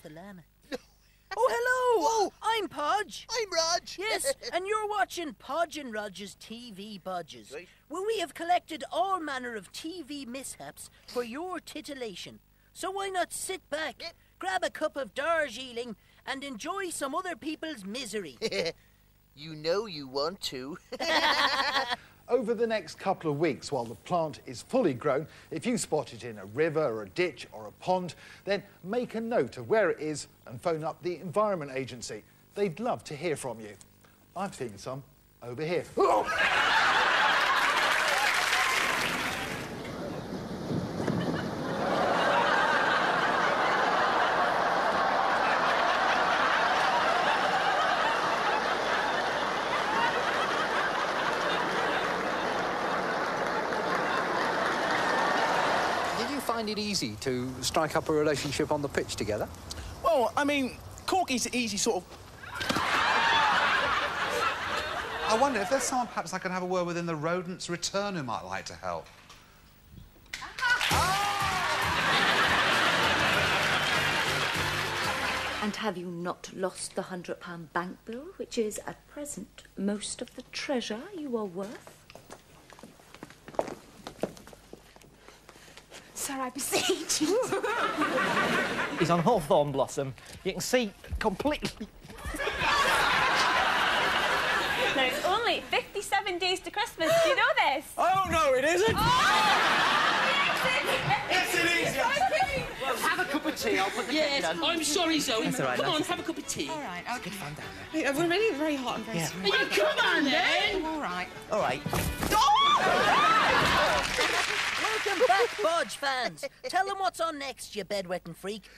the llama. Oh, hello! Whoa. I'm Podge. I'm Rodge. Yes, and you're watching Podge and Rodge's TV Bodges, Right. where we have collected all manner of TV mishaps for your titillation. So why not sit back, grab a cup of Darjeeling, and enjoy some other people's misery? you know you want to. Over the next couple of weeks, while the plant is fully grown, if you spot it in a river or a ditch or a pond, then make a note of where it is and phone up the Environment Agency. They'd love to hear from you. I've seen some over here. find it easy to strike up a relationship on the pitch together? Well, I mean, Corky's an easy sort of. I wonder if there's someone perhaps I could have a word with in the rodents return who might like to help. And have you not lost the hundred pound bank bill, which is at present most of the treasure you are worth? Sir, I beseech. you. He's on Hawthorn Blossom. You can see completely. now, it's only 57 days to Christmas. Do you know this? Oh, no, it isn't. Oh, yes, it is. Have a cup of tea. I'll put the Yes, on. I'm sorry, Zoe. That's all right, Come on, have a cup of tea. All right, okay. Fun down there. Wait, We're really very hot and very Yeah. sweaty. Yeah, come on then. All right. All right. Oh! Oh! Welcome back, Podge fans. Tell them what's on next, you bedwetting freak.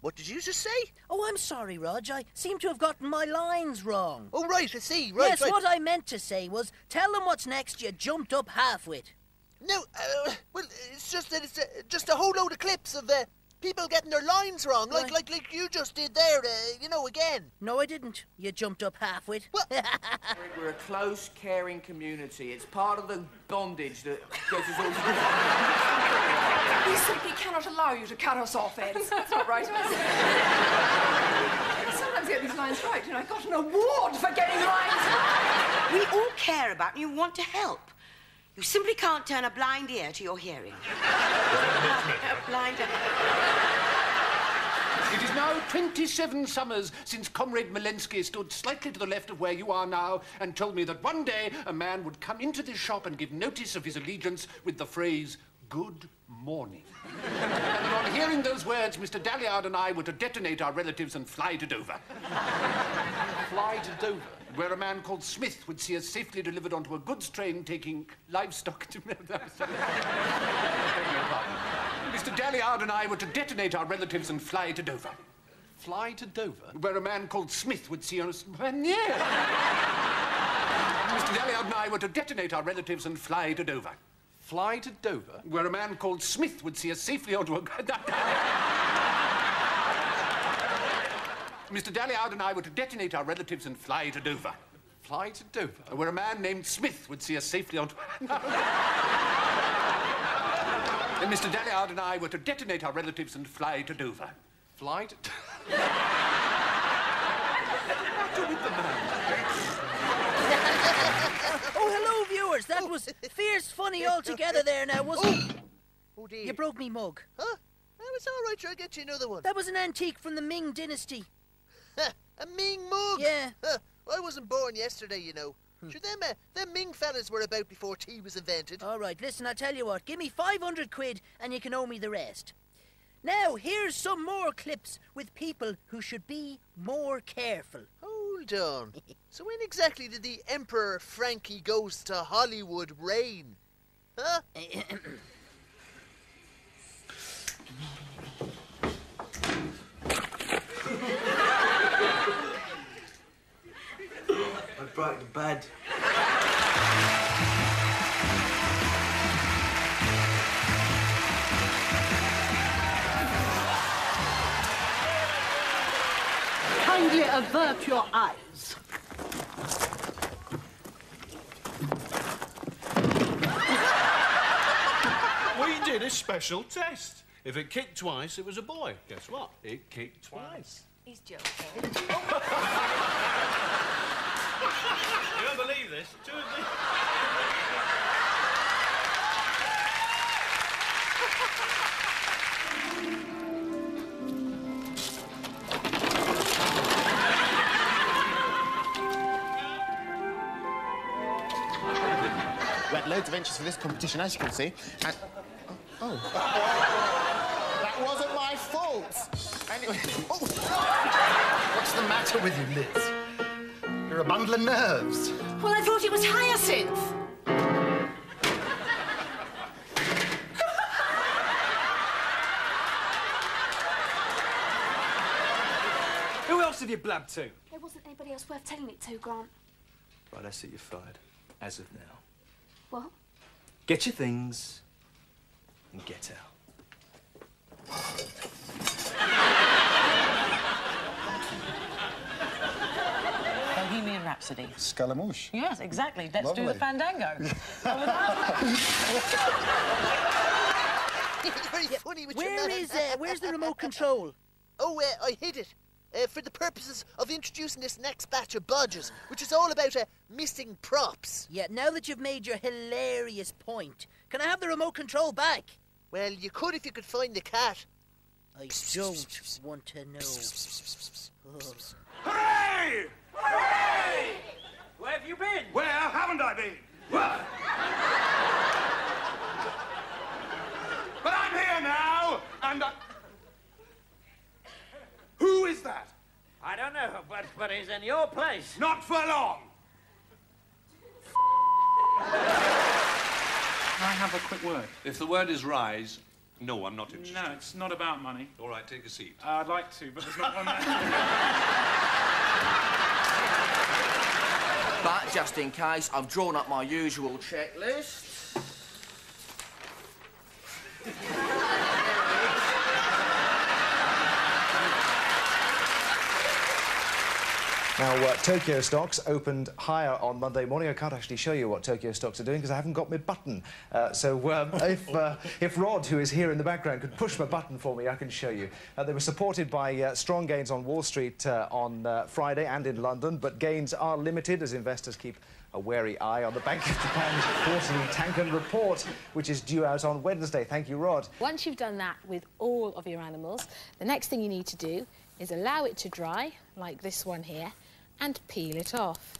what did you just say? Oh, I'm sorry, Rog. I seem to have gotten my lines wrong. Oh, right, I see. Right, yes, right. what I meant to say was, tell them what's next. You jumped up half-wit. No, uh, well, it's just that it's uh, just a whole load of clips of uh, people getting their lines wrong, like Right. like like you just did there. Uh, you know, again. No, I didn't. You jumped up half-wit. We're a close, caring community. It's part of the bondage that gets us all together. We simply cannot allow you to cut us off, Ed. That's not right, is it? Sometimes I get these lines right, and I got an award for getting lines right. We all care about and you want to help. You simply can't turn a blind ear to your hearing. a blind ear. It is now 27 summers since Comrade Malensky stood slightly to the left of where you are now and told me that one day a man would come into this shop and give notice of his allegiance with the phrase, Good morning. and on hearing those words, Mr. Dalliard and I were to detonate our relatives and fly to Dover. Fly to Dover. Where a man called Smith would see us safely delivered onto a goods train taking livestock to. Mr. Dalliard and I were to detonate our relatives and fly to Dover. Fly to Dover? Where a man called Smith would see us. Yeah. Mr. Dalliard and I were to detonate our relatives and fly to Dover. Fly to Dover? Where a man called Smith would see us safely onto a. Mr. Dalliard and I were to detonate our relatives and fly to Dover. Fly to Dover? Where a man named Smith would see us safely onto. And Mr. Dalliard and I were to detonate our relatives and fly to Dover. Fly to. oh, hello, viewers. That was fierce funny altogether there now, wasn't it? Oh dear. You broke me mug. Huh? That was all right. I'll get you another one. That was an antique from the Ming Dynasty. a Ming mug. Yeah. Huh. I wasn't born yesterday, you know. Sure, them, uh, them Ming fellas were about before tea was invented. All right, listen, I'll tell you what. Give me 500 quid and you can owe me the rest. Now, here's some more clips with people who should be more careful. Hold on. so when exactly did the Emperor Frankie Goes to Hollywood reign? Huh? Kindly avert your eyes. We did a special test. If it kicked twice, it was a boy. Guess what? It kicked twice. He's joking. You don't believe this? Two of these. Loads of entries for this competition, as you can see. And... Oh. oh. that wasn't my fault. Anyway. Oh. What's the matter with you, Liz? You're a bundle of nerves. Well, I thought it was Hyacinth. Who else have you blabbed to? There wasn't anybody else worth telling it to, Grant. Right, I see you're fired. As of now. What? Get your things and get out. Bohemian Rhapsody. Scaramouche. Yes, exactly. Let's do the fandango. Very funny with Where your man. is, uh, where's the remote control? Oh, uh, I hid it. Uh, for the purposes of introducing this next batch of budgets, which is all about uh, missing props. Yeah, now that you've made your hilarious point, can I have the remote control back? Well, you could if you could find the cat. I don't want to know. Oh. Hooray! Hooray! Where have you been? Where haven't I been? Where? but I'm here now, and I... Who is that? I don't know, but, but he's in your place. Not for long. Can I have a quick word? If the word is rise, no, I'm not interested. No, it's not about money. All right, take a seat. Uh, I'd like to, but there's not one there. But just in case, I've drawn up my usual checklist. Now, uh, Tokyo stocks opened higher on Monday morning. I can't actually show you what Tokyo stocks are doing because I haven't got my button. Uh, so um, if, uh, if Rod, who is here in the background, could push my button for me, I can show you. Uh, they were supported by uh, strong gains on Wall Street uh, on Friday and in London, but gains are limited as investors keep a wary eye on the Bank of Japan's quarterly Tankan report, which is due out on Wednesday. Thank you, Rod. Once you've done that with all of your animals, the next thing you need to do is allow it to dry, like this one here, and peel it off.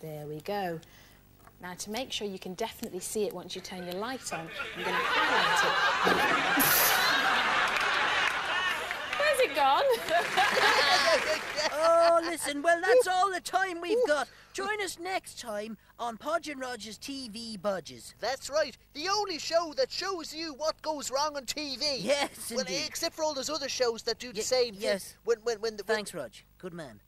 There we go. Now, to make sure you can definitely see it once you turn your light on, I'm going to highlight it. Where's it gone? oh, listen, well, that's all the time we've got. Join us next time on Podge and Rodge's TV Bodges. That's right. The only show that shows you what goes wrong on TV. Yes, well, indeed. except for all those other shows that do the same yes. thing. When, when, when the, Thanks, Rog. Good man.